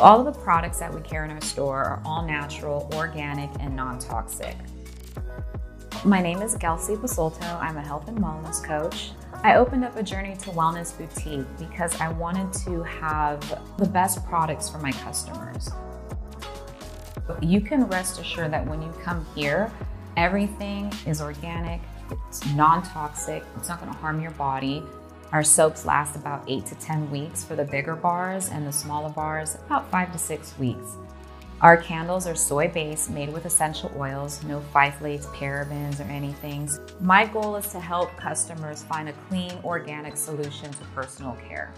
All of the products that we carry in our store are all natural, organic, and non-toxic. My name is Gelsey Basolto. I'm a health and wellness coach. I opened up a Journey to Wellness boutique because I wanted to have the best products for my customers. You can rest assured that when you come here, everything is organic, it's non-toxic, it's not gonna harm your body. Our soaps last about eight to 10 weeks for the bigger bars and the smaller bars, about five to six weeks. Our candles are soy based, made with essential oils, no phthalates, parabens, or anything. My goal is to help customers find a clean, organic solution to personal care.